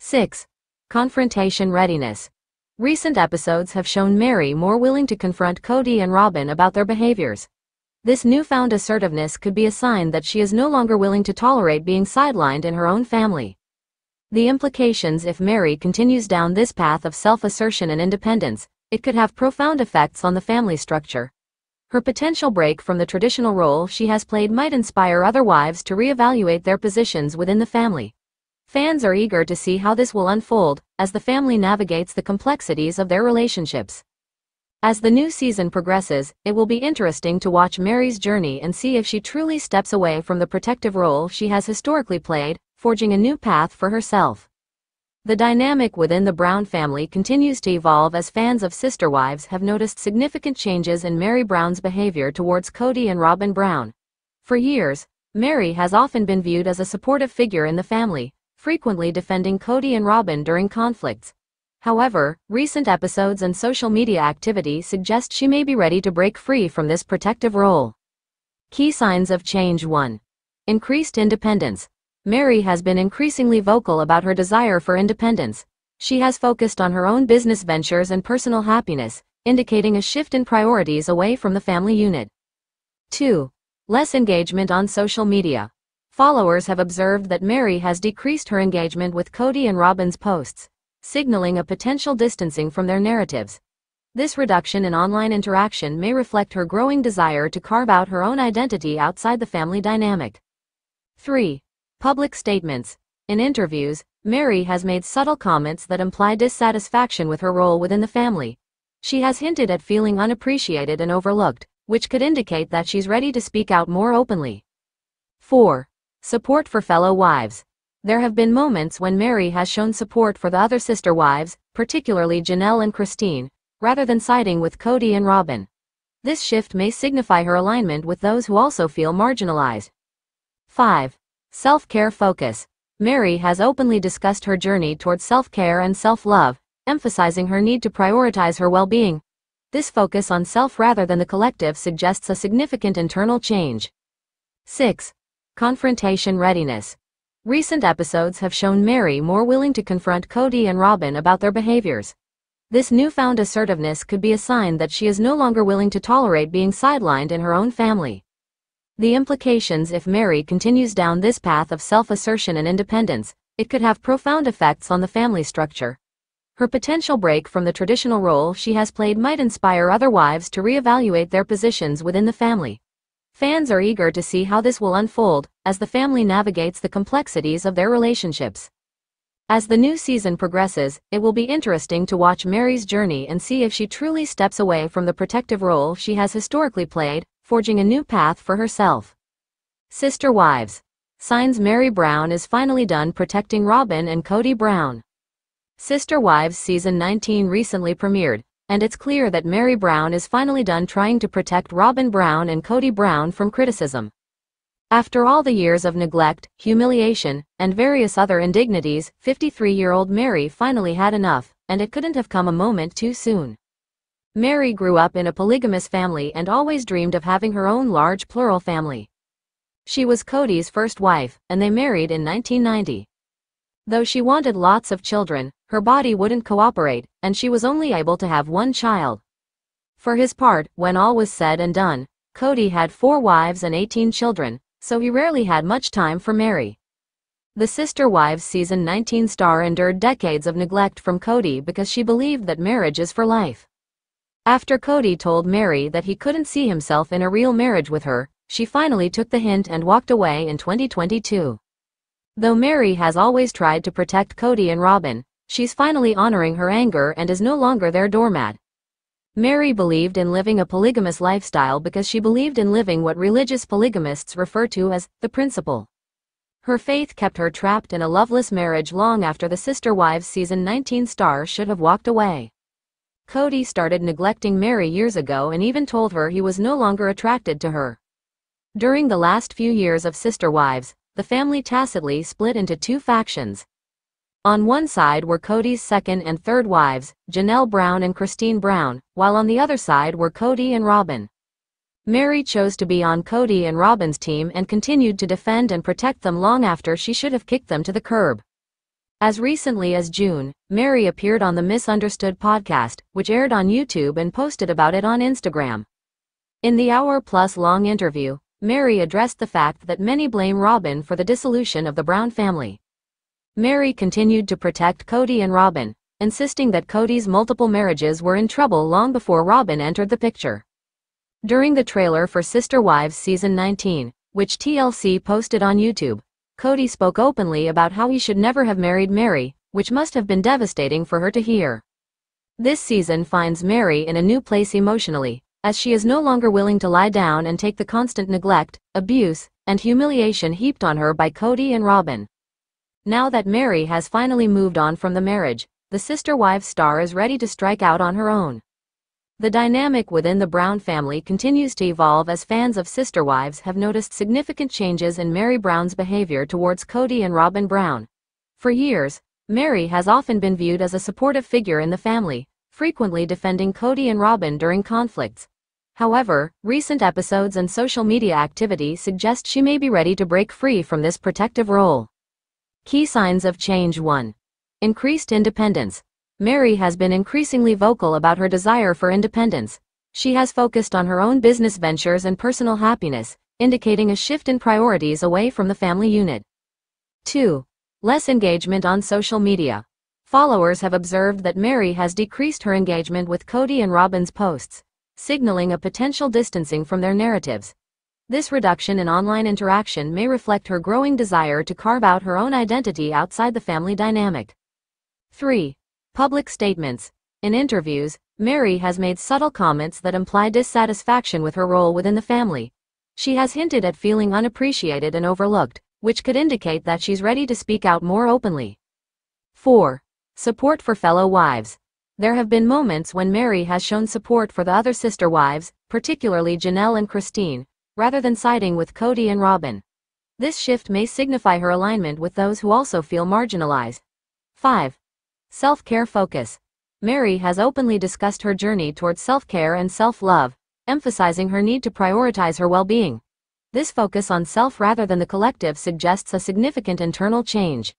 6. Confrontation readiness. Recent episodes have shown Meri more willing to confront Kody and Robyn about their behaviors. This newfound assertiveness could be a sign that she is no longer willing to tolerate being sidelined in her own family. The implications if Meri continues down this path of self-assertion and independence, it could have profound effects on the family structure. Her potential break from the traditional role she has played might inspire other wives to reevaluate their positions within the family. Fans are eager to see how this will unfold as the family navigates the complexities of their relationships. As the new season progresses, it will be interesting to watch Meri's journey and see if she truly steps away from the protective role she has historically played, forging a new path for herself. The dynamic within the Brown family continues to evolve as fans of Sister Wives have noticed significant changes in Meri Brown's behavior towards Kody and Robyn Brown. For years, Meri has often been viewed as a supportive figure in the family, frequently defending Kody and Robyn during conflicts. However, recent episodes and social media activity suggest she may be ready to break free from this protective role. Key signs of change 1. Increased independence. Meri has been increasingly vocal about her desire for independence. She has focused on her own business ventures and personal happiness, indicating a shift in priorities away from the family unit. 2. Less engagement on social media. Followers have observed that Meri has decreased her engagement with Kody and Robyn's posts, signaling a potential distancing from their narratives. This reduction in online interaction may reflect her growing desire to carve out her own identity outside the family dynamic. 3. Public statements. In interviews, Meri has made subtle comments that imply dissatisfaction with her role within the family. She has hinted at feeling unappreciated and overlooked, which could indicate that she's ready to speak out more openly. 4. Support for fellow wives. There have been moments when Meri has shown support for the other sister wives, particularly Janelle and Christine, rather than siding with Kody and Robyn. This shift may signify her alignment with those who also feel marginalized. 5. Self-care focus. Meri has openly discussed her journey towards self-care and self-love, emphasizing her need to prioritize her well-being. This focus on self rather than the collective suggests a significant internal change. 6. Confrontation readiness. Recent episodes have shown Meri more willing to confront Kody and Robyn about their behaviors. This newfound assertiveness could be a sign that she is no longer willing to tolerate being sidelined in her own family. The implications if Meri continues down this path of self-assertion and independence, it could have profound effects on the family structure. Her potential break from the traditional role she has played might inspire other wives to reevaluate their positions within the family. Fans are eager to see how this will unfold as the family navigates the complexities of their relationships. As the new season progresses, it will be interesting to watch Meri's journey and see if she truly steps away from the protective role she has historically played, forging a new path for herself. Sister Wives. Signs Meri Brown is finally done protecting Robyn and Kody Brown. Sister Wives Season 19 recently premiered, and it's clear that Meri Brown is finally done trying to protect Robyn Brown and Kody Brown from criticism. After all the years of neglect, humiliation, and various other indignities, 53-year-old Meri finally had enough, and it couldn't have come a moment too soon. Meri grew up in a polygamous family and always dreamed of having her own large plural family. She was Kody's first wife, and they married in 1990. Though she wanted lots of children, her body wouldn't cooperate, and she was only able to have one child. For his part, when all was said and done, Kody had four wives and 18 children, so he rarely had much time for Meri. The Sister Wives season 19 star endured decades of neglect from Kody because she believed that marriage is for life. After Kody told Meri that he couldn't see himself in a real marriage with her, she finally took the hint and walked away in 2022. Though Meri has always tried to protect Kody and Robyn, she's finally honoring her anger and is no longer their doormat. Meri believed in living a polygamous lifestyle because she believed in living what religious polygamists refer to as the principle. Her faith kept her trapped in a loveless marriage long after the Sister Wives season 19 star should have walked away. Kody started neglecting Meri years ago and even told her he was no longer attracted to her. During the last few years of Sister Wives, the family tacitly split into two factions. On one side were Kody's second and third wives, Janelle Brown and Christine Brown, while on the other side were Kody and Robyn. Meri chose to be on Kody and Robyn's team and continued to defend and protect them long after she should have kicked them to the curb. As recently as June, Meri appeared on the Misunderstood podcast, which aired on YouTube and posted about it on Instagram. In the hour plus long interview, Meri addressed the fact that many blame Robyn for the dissolution of the Brown family. Meri continued to protect Kody and Robyn, insisting that Kody's multiple marriages were in trouble long before Robyn entered the picture. During the trailer for Sister Wives Season 19, which TLC posted on YouTube, Kody spoke openly about how he should never have married Meri, which must have been devastating for her to hear. This season finds Meri in a new place emotionally, as she is no longer willing to lie down and take the constant neglect, abuse, and humiliation heaped on her by Kody and Robyn. Now that Meri has finally moved on from the marriage, the Sister Wives star is ready to strike out on her own. The dynamic within the Brown family continues to evolve as fans of Sister Wives have noticed significant changes in Meri Brown's behavior towards Kody and Robyn Brown. For years, Meri has often been viewed as a supportive figure in the family, frequently defending Kody and Robyn during conflicts. However, recent episodes and social media activity suggest she may be ready to break free from this protective role. Key signs of change 1. Increased independence. Meri has been increasingly vocal about her desire for independence. She has focused on her own business ventures and personal happiness, indicating a shift in priorities away from the family unit. 2. Less engagement on social media. Followers have observed that Meri has decreased her engagement with Kody and Robyn's posts, signaling a potential distancing from their narratives. This reduction in online interaction may reflect her growing desire to carve out her own identity outside the family dynamic. 3. Public statements. In interviews, Meri has made subtle comments that imply dissatisfaction with her role within the family. She has hinted at feeling unappreciated and overlooked, which could indicate that she's ready to speak out more openly. 4. Support for fellow wives. There have been moments when Meri has shown support for the other sister wives, particularly Janelle and Christine, rather than siding with Kody and Robyn. This shift may signify her alignment with those who also feel marginalized. 5. Self-care focus. Meri has openly discussed her journey towards self-care and self-love, emphasizing her need to prioritize her well-being. This focus on self rather than the collective suggests a significant internal change.